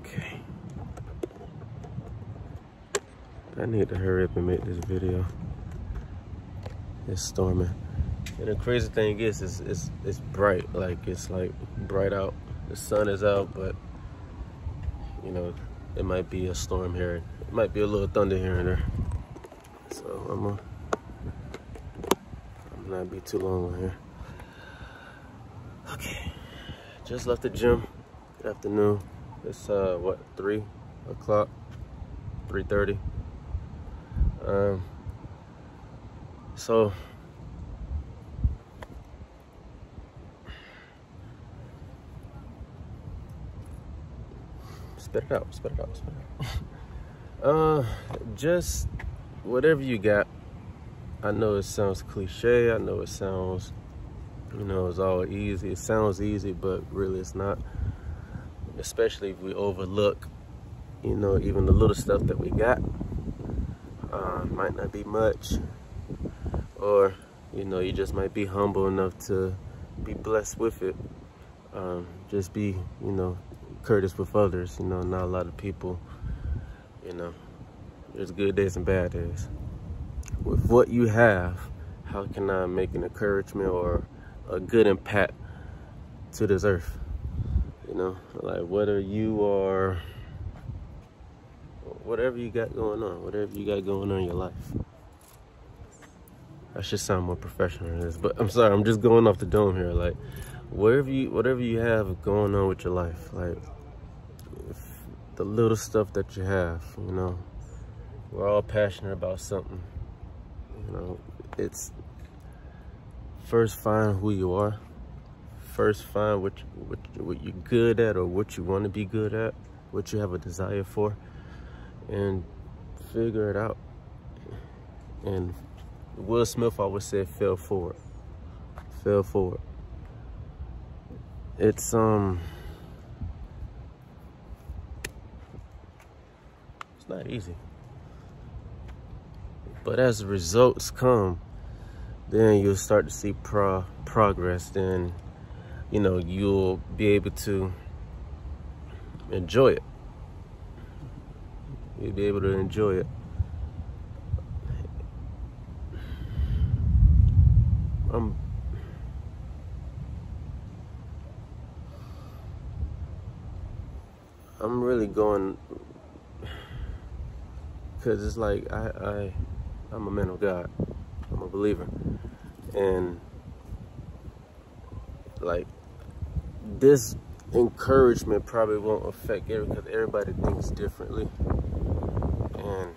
Okay. I need to hurry up and make this video. It's storming. And the crazy thing is, it's, it's, it's bright. Like, it's like bright out. The sun is out, but, you know, it might be a storm here. It might be a little thunder here and there. So I'm gonna, I'm not be too long on here. Okay, just left the gym. Good afternoon. It's uh what three o'clock, three thirty. Um. So. Spit it out, spit it out, spit it out. uh, just whatever you got. I know it sounds cliche. I know it sounds, you know, it's all easy. It sounds easy, but really it's not. Especially if we overlook, you know, even the little stuff that we got. Uh, might not be much. Or, you know, you just might be humble enough to be blessed with it. Um, just be, you know, courteous with others. You know, not a lot of people, you know, there's good days and bad days. With what you have, how can I make an encouragement or a good impact to this earth? You know, like whether you are, whatever you got going on, whatever you got going on in your life. I should sound more professional than this, but I'm sorry, I'm just going off the dome here. Like, whatever you, whatever you have going on with your life, like the little stuff that you have, you know, we're all passionate about something. You know, it's first find who you are. First find what, what, what you're good at or what you want to be good at, what you have a desire for, and figure it out. And Will Smith always said, "Fail forward, fail forward." It's um, it's not easy. But as results come, then you'll start to see pro progress. Then, you know, you'll be able to enjoy it. You'll be able to enjoy it. I'm I'm really going because it's like I, I I'm a man of God. I'm a believer. And like this encouragement probably won't affect every because everybody thinks differently. And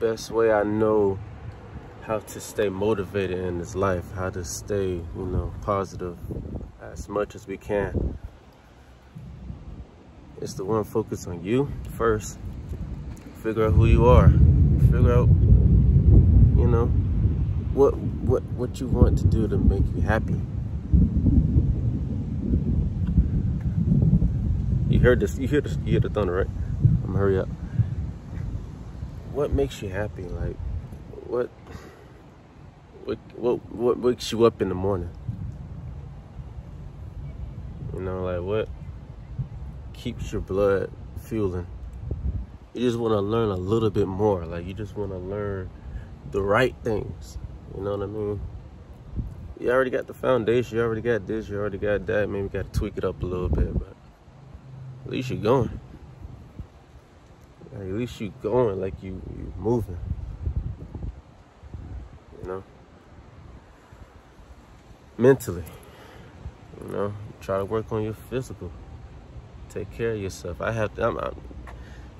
best way I know how to stay motivated in this life, how to stay, you know, positive as much as we can it's the one focus on you first. Figure out who you are. Figure out, you know, what what what you want to do to make you happy. You heard this. You hear this. You hear the thunder, right? I'm gonna hurry up. What makes you happy? Like, what? What? What? What wakes you up in the morning? You know, like what? keeps your blood fueling. You just want to learn a little bit more. Like you just want to learn the right things. You know what I mean? You already got the foundation. You already got this. You already got that. Maybe got to tweak it up a little bit, but at least you're going. At least you are going. Like you you moving. You know. Mentally. You know, try to work on your physical take care of yourself. I have to. I'm, I'm,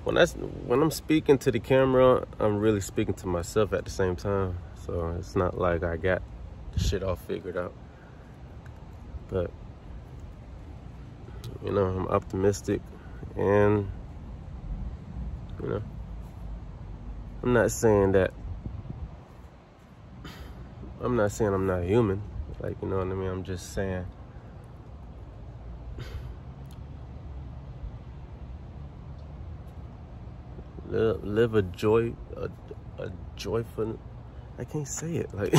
when I when I'm speaking to the camera, I'm really speaking to myself at the same time. So it's not like I got the shit all figured out. But you know, I'm optimistic, and you know, I'm not saying that. I'm not saying I'm not human. Like you know what I mean. I'm just saying live, live a joy, a, a joyful, I can't say it. Like,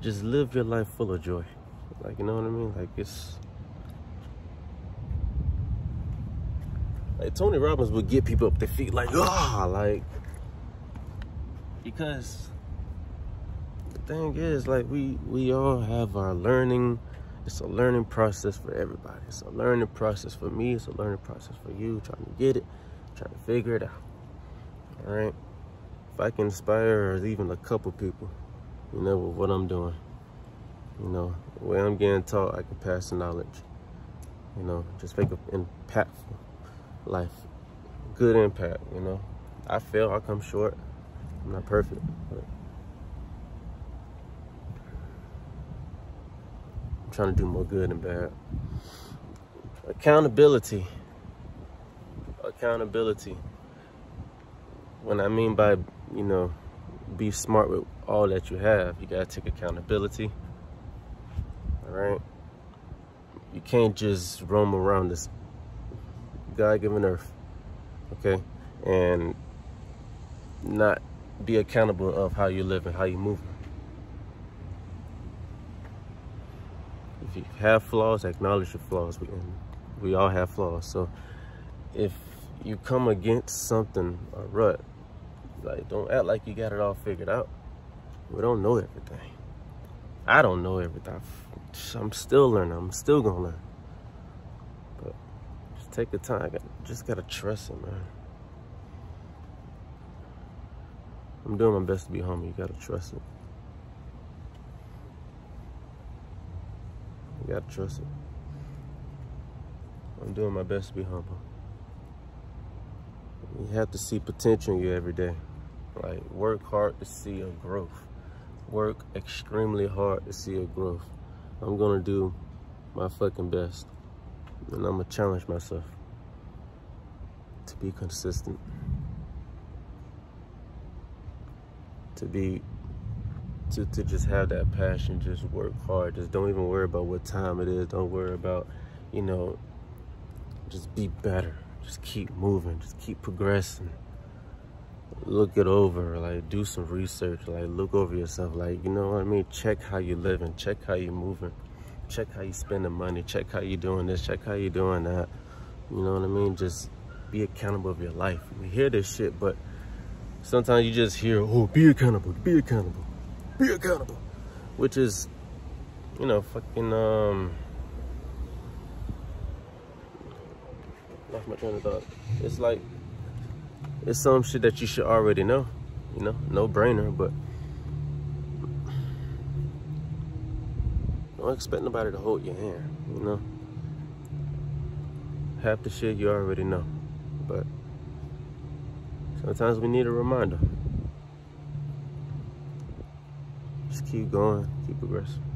just live your life full of joy. Like, you know what I mean? Like, it's like Tony Robbins would get people up their feet, like, ah, like, because the thing is, like, we we all have our learning. It's a learning process for everybody. It's a learning process for me. It's a learning process for you. Trying to get it, trying to figure it out. All right. If I can inspire even a couple people, you know, with what I'm doing, you know, the way I'm getting taught, I can pass the knowledge. You know, just make an impactful life. Good impact, you know. I fail, I come short. I'm not perfect, but I'm trying to do more good and bad. Accountability. Accountability. When I mean by, you know, be smart with all that you have, you gotta take accountability. All right. You can't just roam around this God-given earth, okay, and not be accountable of how you live and how you move. If you have flaws, acknowledge your flaws. We, we all have flaws. So if you come against something, a rut, like don't act like you got it all figured out. We don't know everything. I don't know everything. I'm still learning. I'm still gonna learn. But just take the time. I just gotta trust it, man. I'm doing my best to be humble. You gotta trust it. You gotta trust it. I'm doing my best to be humble. You have to see potential in you every day. Like work hard to see a growth. Work extremely hard to see a growth. I'm gonna do my fucking best. And I'm gonna challenge myself to be consistent. To be to, to just have that passion, just work hard. Just don't even worry about what time it is. Don't worry about, you know, just be better. Just keep moving. Just keep progressing look it over like do some research like look over yourself like you know what i mean? Check how you living check how you moving check how you spending money check how you doing this check how you doing that. You know what i mean? Just be accountable of your life. We hear this shit but sometimes you just hear oh be accountable be accountable be accountable which is you know fucking um lost my train of thought. It's like it's some shit that you should already know, you know, no brainer, but don't expect nobody to hold your hand, you know. Half the shit you already know, but sometimes we need a reminder. Just keep going, keep progressing.